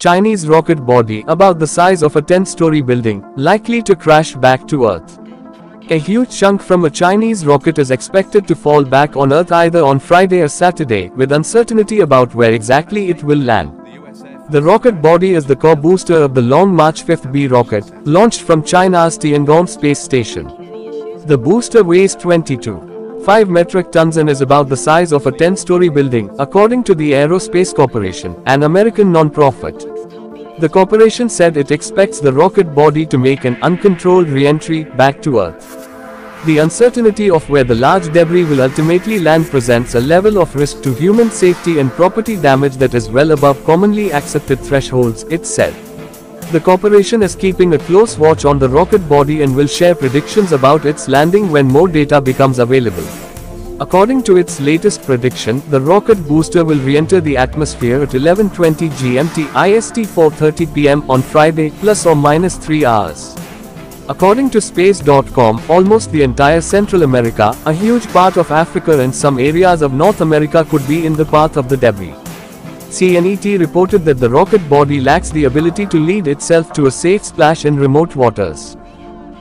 Chinese rocket body about the size of a 10-story building, likely to crash back to Earth. A huge chunk from a Chinese rocket is expected to fall back on Earth either on Friday or Saturday, with uncertainty about where exactly it will land. The rocket body is the core booster of the Long March 5B rocket, launched from China's Tiangong space station. The booster weighs 22.5 metric tons and is about the size of a 10-story building, according to the Aerospace Corporation, an American non-profit. The corporation said it expects the rocket body to make an uncontrolled re-entry back to Earth. The uncertainty of where the large debris will ultimately land presents a level of risk to human safety and property damage that is well above commonly accepted thresholds, it said. The corporation is keeping a close watch on the rocket body and will share predictions about its landing when more data becomes available. According to its latest prediction, the rocket booster will re-enter the atmosphere at 11:20 GMT IST 4:30 p.m. on Friday, plus or minus 3 hours. According to space.com, almost the entire Central America, a huge part of Africa and some areas of North America could be in the path of the debris. CNET reported that the rocket body lacks the ability to lead itself to a safe splash in remote waters.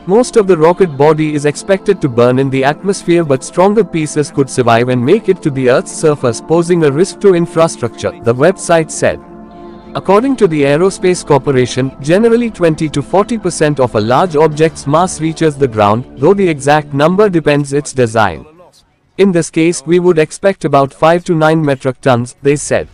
Most of the rocket body is expected to burn in the atmosphere but stronger pieces could survive and make it to the Earth's surface posing a risk to infrastructure, the website said. According to the Aerospace Corporation, generally 20 to 40% of a large object's mass reaches the ground, though the exact number depends its design. In this case, we would expect about 5 to 9 metric tons, they said.